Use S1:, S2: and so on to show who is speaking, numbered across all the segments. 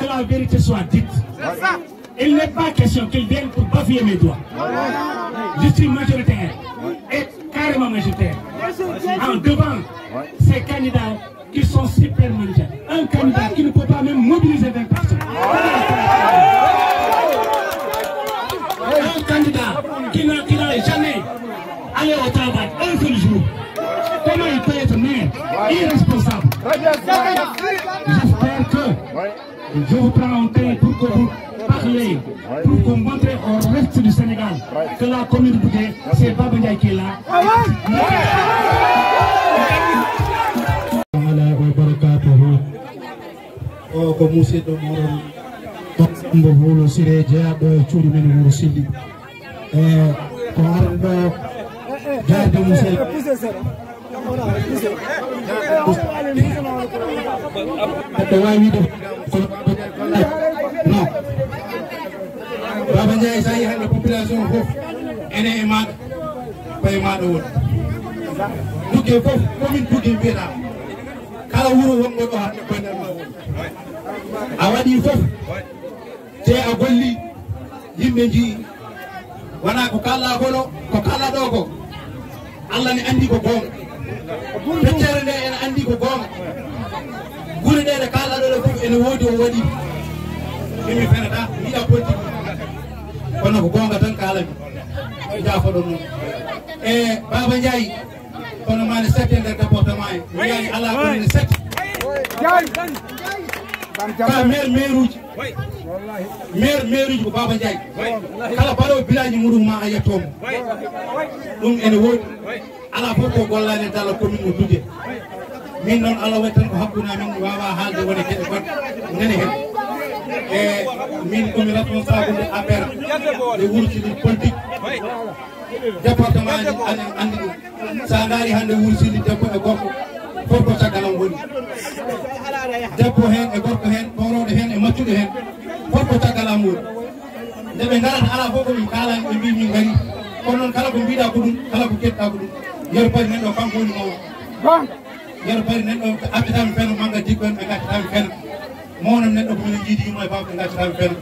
S1: que la vérité soit dite. Il n'est pas question qu'ils viennent pour bafouer mes droits. Je suis majoritaire et carrément majoritaire. En devant ces candidats qui sont super militaires. Un candidat qui ne peut pas même mobiliser 20 personnes. Un candidat qui n'a qui n'a jamais allé au travail un seul jour. Comment il peut être maire irresponsable? J'espère que je vous prends en tête pour que vous parlez, pour que vous montrez au reste du Sénégal que la commune c'est Baba qui est là.
S2: non baba ndiaye sa yi hande population fof ene e maɗa koye maɗa woni. Dugge fof commune dugge mbiyeɗa kala wuuro wongo ɗo hande koye nder ma woni. A waɗi fof te a golli yimɓe jii wona ko kalla kono ko kalla ɗo ko. Allah ne andi ko gonga feccere nde ene andi ko gonga guure ɗe ɗe ene woodi o waɗi mimi fenata yiɗa politique kono ko gonga tan kalami jafoɗo noon e baba ndiayi kono mane sette nder département he mi yaani ala konene sette ka maire maire uji maire maire uji ko baba ndiaye kala baɗo village muɗum ma a yettomo ɗum ene woodi ala fof ko gollani dalla commune min noon allah waɗi tan ko hakkude amin wawa haalde wone gueɗe goɗɗe nani hen e min komi responsable de affaire de wursidi politique. Département ji anen andi ɗum. Sa daari hande wursidi debbo e gorko. Fof ko caggalam woni. Debbo hen e gorko hen koroɗo hen e maccuɗo hen fof ko woni. Nde ɓe garata ala fof komin kalani ɓe mbi min gari kono noon kala ko mbiɗa ko ɗum kala ko ketɗa ko ɗum. Yeru bari nan ɗo kanko woni mawo yeru bari nan ɗo accatami fenn manga jikko en ɓe gaccatami fenn. Mawnan neɗɗo ko minen jiidi yumma e baba ɓe gaccatami fenn.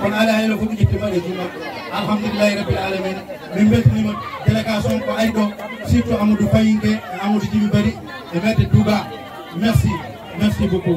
S2: Kono ala haylo fof ɓe ƴettimaɗe juumal alhamdulillahi rabbil alamina min beltanima délégation ko ari ɗo surtout amadou fayinke e amadou djibi bari e medde douga merci. Merci beaucoup.